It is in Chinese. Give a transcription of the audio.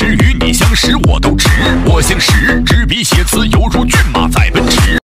识，与你相识我都值。我姓石，执笔写词犹如骏马。